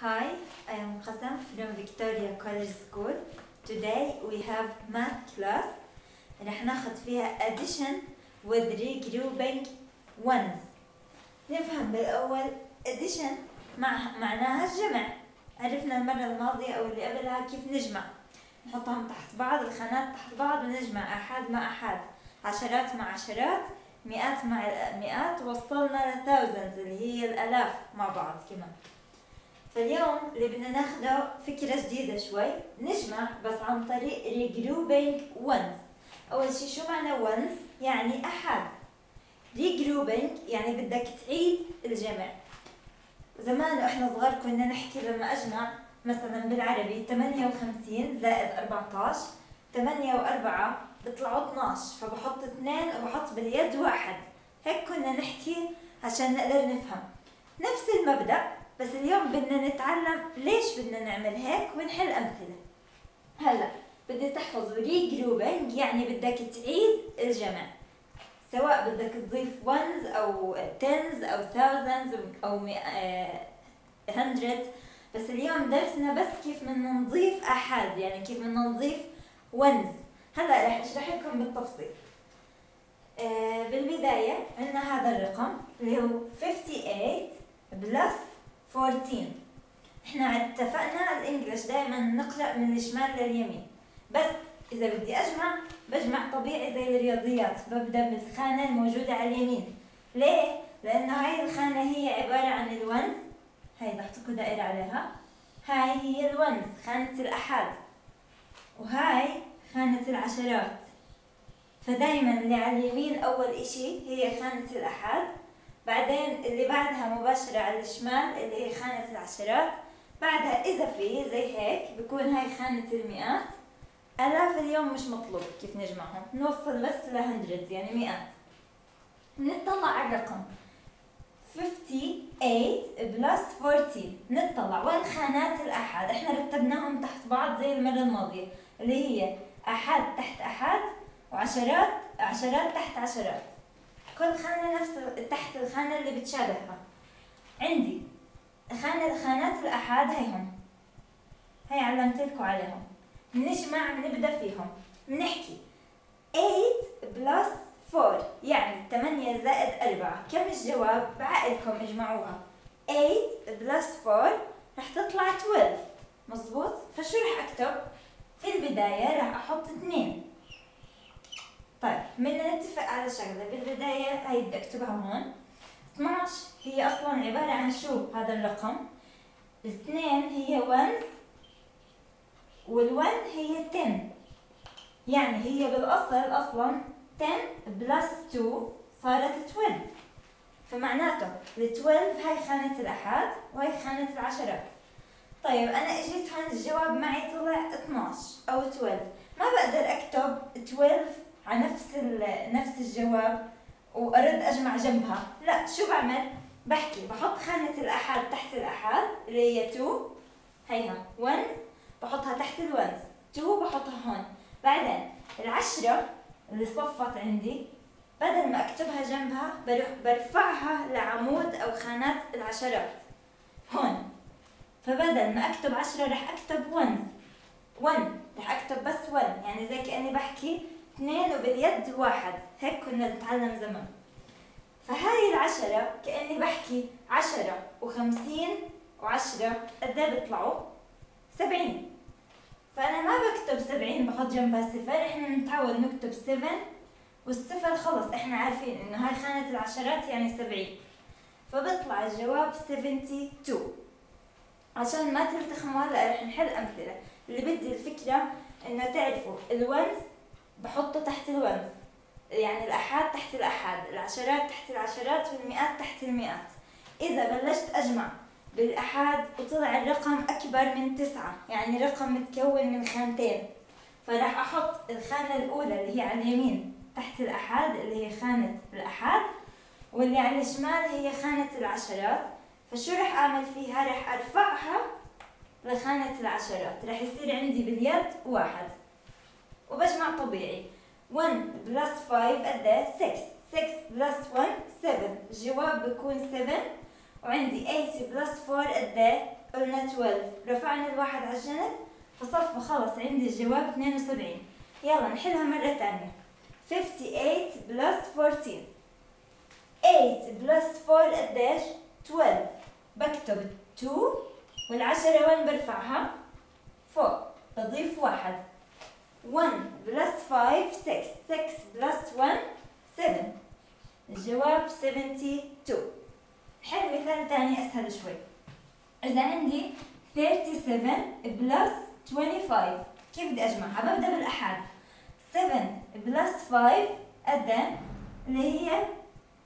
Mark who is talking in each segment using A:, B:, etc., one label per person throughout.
A: Hi, I am Qasam from Victoria College School. Today we have math class. رح ناخذ فيها addition with regrouping ones. نفهم بالأول addition مع معناها الجمع. عرفنا المرة الماضية أو اللي قبلها كيف نجمع. نحطهم تحت بعض الخانات تحت بعض ونجمع أحد مع أحد. عشرات مع عشرات مئات مع مئات وصلنا لثاوزندز اللي هي الآلاف مع بعض كمان. فاليوم اللي بدنا ناخده فكرة جديدة شوي. نجمع بس عن طريق regrouping ones. أول شي شو معنى ones؟ يعني أحد. regrouping يعني بدك تعيد الجمع. زمان وإحنا صغار كنا نحكي لما أجمع مثلا بالعربي 58 زائد 14 8 و4 بيطلعوا 12 فبحط اثنين وبحط باليد واحد. هيك كنا نحكي عشان نقدر نفهم. نفس المبدأ بس اليوم بدنا نتعلم ليش بدنا نعمل هيك ونحل أمثلة. هلا بدي تحفظ ريجروبينج يعني بدك تعيد الجمع. سواء بدك تضيف ones أو tens أو thousands أو hundreds. بس اليوم درسنا بس كيف بدنا نضيف أحد يعني كيف بدنا نضيف ones. هلا رح أشرح لكم بالتفصيل. آه بالبداية عندنا هذا الرقم اللي هو 58 plus 14. إحنا اتفقنا ال English دائما نقرا من الشمال لليمين. بس إذا بدي أجمع بجمع طبيعي زي الرياضيات. ببدأ بالخانة الموجودة على اليمين. ليه؟ لأنه هاي الخانة هي عبارة عن ال ones هاي بحط دائرة عليها. هاي هي ال ones خانة الاحاد وهاي خانة العشرات. فدايما اللي على اليمين أول إشي هي خانة الاحاد بعدين اللي بعدها مباشرة على الشمال اللي هي خانة العشرات بعدها إذا في زي هيك بكون هاي خانة المئات. آلاف اليوم مش مطلوب كيف نجمعهم نوصل بس لهندردز يعني مئات. نطلع على الرقم. 58 بلس 14 نطلع. وين خانات الأحد. إحنا رتبناهم تحت بعض زي المرة الماضية اللي هي أحد تحت أحد وعشرات عشرات تحت عشرات. كل خانة نفس تحت الخانة اللي بتشابهها. عندي خانة خانات الأحاد هيهم. هي علمت لكم عليهم بنجمع بنبدأ فيهم. بنحكي 8 plus 4 يعني 8 زائد 4 كم الجواب؟ بعقلكم اجمعوها. 8 plus 4 رح تطلع 12 مزبوط فشو رح أكتب؟ في البداية رح أحط 2 طيب بدنا نتفق على شغلة. بالبداية هي بدي أكتبها هون. 12 هي أصلا عبارة عن شو هذا الرقم؟ الاثنين هي 1 وال1 هي 10 يعني هي بالأصل أصلا 10 بلس 2 صارت 12 فمعناته ال 12 هاي خانة الأحاد وهي خانة العشرات. طيب أنا إجيت هون الجواب معي طلع 12 أو 12 ما بقدر أكتب 12 على نفس نفس الجواب. وأرد أجمع جنبها. لا شو بعمل؟ بحكي. بحط خانة الأحاد تحت الأحاد اللي هي 2 هيها 1 بحطها تحت الونز 2 بحطها هون. بعدين العشرة اللي صفت عندي بدل ما أكتبها جنبها بروح برفعها لعمود أو خانات العشرات هون. فبدل ما أكتب عشرة رح أكتب 1 1 رح أكتب بس 1 يعني زي كأني بحكي اثنين وباليد واحد. هيك كنا نتعلم زمان. فهاي العشرة كأني بحكي عشرة وخمسين وعشرة قد إيه بيطلعوا؟ سبعين. فأنا ما بكتب سبعين بحط جنبها صفر. إحنا نتعود نكتب سفن والصفر خلص. إحنا عارفين إنه هاي خانة العشرات يعني سبعين. فبطلع الجواب 72 عشان ما تلتخموا هلأ رح نحل أمثلة. اللي بدي الفكرة إنه تعرفوا الونز بحطه تحت الونز يعني الأحاد تحت الأحاد العشرات تحت العشرات والمئات تحت المئات. إذا بلشت أجمع بالأحاد وطلع الرقم أكبر من تسعة يعني رقم متكون من خانتين. فراح أحط الخانة الأولى اللي هي على اليمين تحت الأحاد اللي هي خانة الأحاد واللي على الشمال هي خانة العشرات. فشو رح أعمل فيها؟ رح أرفعها لخانة العشرات. رح يصير عندي باليد واحد. وبجمع طبيعي. 1 plus 5 قد 6 6 plus 1 7 الجواب بيكون 7 وعندي 8 plus 4 قد؟ قلنا 12 رفعنا الواحد على الجنب فصفى خلص عندي الجواب 72 يلا نحلها مرة ثانية 58 plus 14 8 plus 4 قديش؟ 12 بكتب 2 والعشرة وين برفعها؟ فوق بضيف واحد. 1 plus 5 6 6 plus 1 7 الجواب 72 حل مثال تاني أسهل شوي. إذا عندي 37 plus 25 كيف بدي أجمعها؟ ببدأ بالأحاد. 7 plus 5 قد اللي هي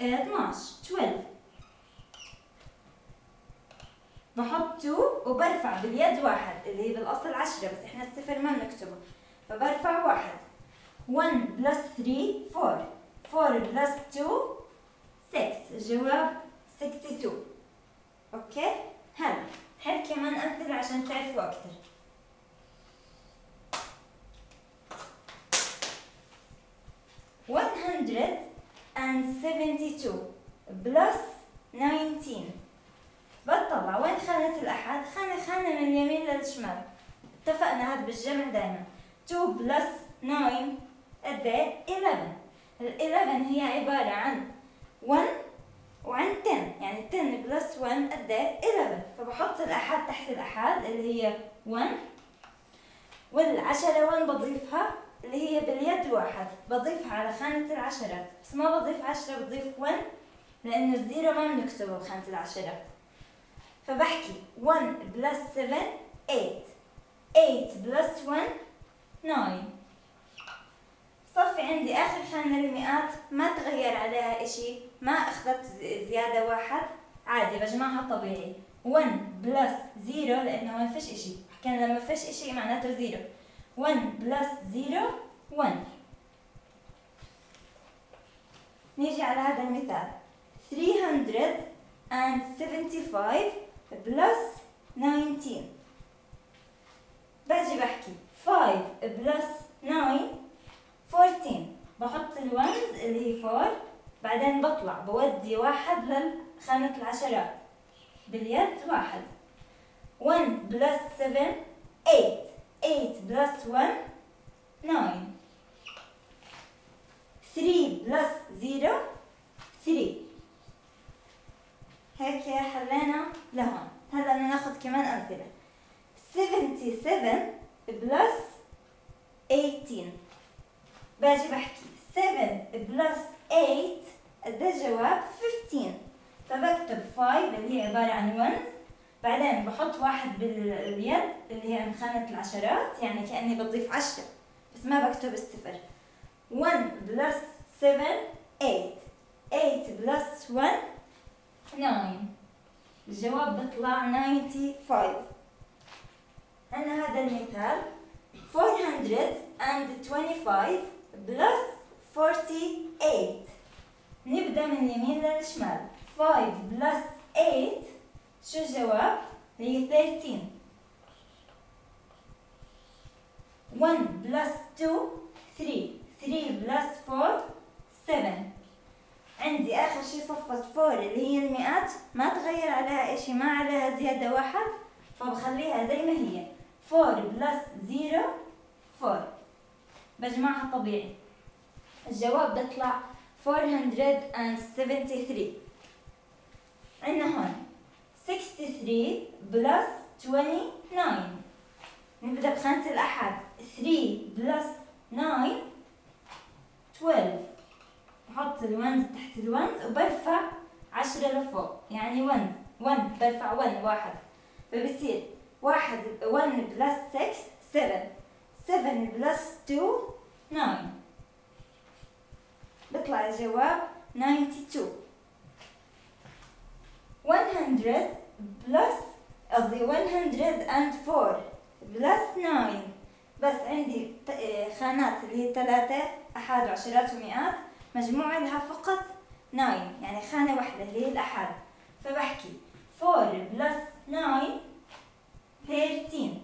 A: 12 12 بحط 2 وبرفع باليد واحد اللي هي بالأصل 10 بس إحنا الصفر ما بنكتبه. فبرفع واحد. 1 plus 3 4 4 plus 2 6 الجواب 62 okay هلا حل كمان امثله عشان تعرفوا أكثر One hundred and seventy-two plus nineteen. بطلع وين خانة الأحد؟ خانة خانة من اليمين للشمال. اتفقنا هاد بالجمع دايما 2 plus 9 قد إيه؟ 11 ال 11 هي عبارة عن 1 وعن 10 يعني 10 plus 1 قد إيه 11 فبحط الأحاد تحت الأحاد اللي هي 1 والعشرة وين بضيفها؟ اللي هي باليد واحد. بضيفها على خانة العشرات بس ما بضيف عشرة بضيف 1 لأنه ال zero ما بنكتبه بخانة العشرات فبحكي 1 plus 7 8 8 plus 1 9 صفي عندي آخر خانة المئات ما تغير عليها إشي ما أخذت زيادة واحد. عادي بجمعها طبيعي. 1 plus 0 لأنه ما فيش إشي. حكينا لما فيش إشي معناته 0 1 plus 0 1 نيجي على هذا المثال. 375 plus 19 باجي بحكي. 5 plus 9 14 بحط ال ones اللي هي 4 بعدين بطلع. بودي واحد لخانة العشرات. باليد واحد. 1 plus 7 8 8 plus 1 9 3 plus 0 3 هيك حلينا لهون. هلا بدنا ناخذ كمان أمثلة. 77 plus 18 باجي بحكي. 7 plus 8 قد جواب 15 فبكتب 5 اللي هي عبارة عن 1 بعدين بحط واحد باليد اللي هي عند خانة العشرات يعني كأني بضيف 10 بس ما بكتب الصفر. 1 plus 7 8 8 plus 1 9 الجواب بيطلع 95 عندنا هذا المثال 425 plus 48 نبدأ من اليمين للشمال. 5 plus 8 شو الجواب؟ هي 13 1 plus 2 3 3 plus 4 7 عندي آخر شي صفت 4 اللي هي المئات. ما تغير عليها إشي ما عليها زيادة واحد فبخليها زي ما هي. 4 plus 0 4 بجمعها طبيعي. الجواب بيطلع 473 عندنا هون 63 plus 29 نبدأ بخانة الأحد. 3 plus 9 12 بحط ال ones تحت ال ones وبرفع 10 لفوق. يعني 1 1 برفع 1 واحد. فبصير واحد 1 plus 6 7 7 plus 2 9 بيطلع الجواب 92 100 plus قصدي 104 plus 9 بس عندي آه، خانات اللي هي ثلاثة أحاد وعشرات ومئات مجموع لها فقط 9 يعني خانة واحدة اللي هي الأحاد فبحكي 4 plus 9 13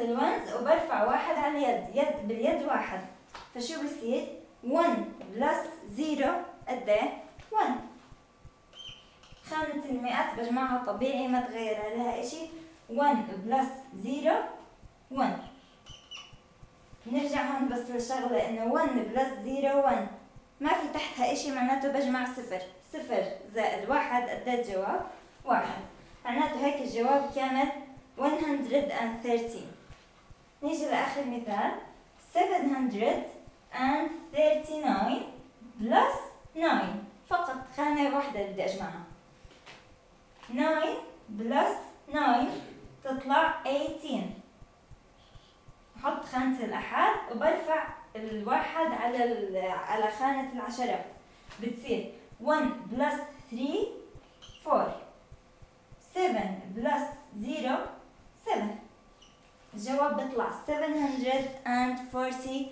A: ال ones وبرفع واحد على اليد يد باليد واحد. فشو بصير 1 plus 0 قد إيه 1 خانة المئات بجمعها طبيعي ما تغير عليها إشي. 1 plus 0 1 نرجع هون بس للشغلة إنه 1 plus 0 1 ما في تحتها إشي معناته بجمع صفر. صفر زائد واحد قد الجواب واحد. معناته هيك الجواب كامل 113 نيجي لآخر مثال. 739 plus 9 فقط خانة واحدة بدي أجمعها. 9 plus 9 تطلع 18 بحط خانة الأحاد وبرفع الواحد على على خانة العشرات بتصير 1 plus 3 4 7 plus 0 7 الجواب بيطلع 748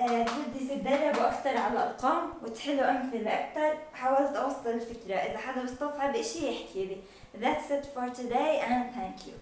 A: آه بدي تتدربوا أكثر على الأرقام وتحلوا أمثلة أكثر حاولت أوصل الفكرة. إذا حدا بيستصعب إشي يحكي لي. That's it for today and thank you.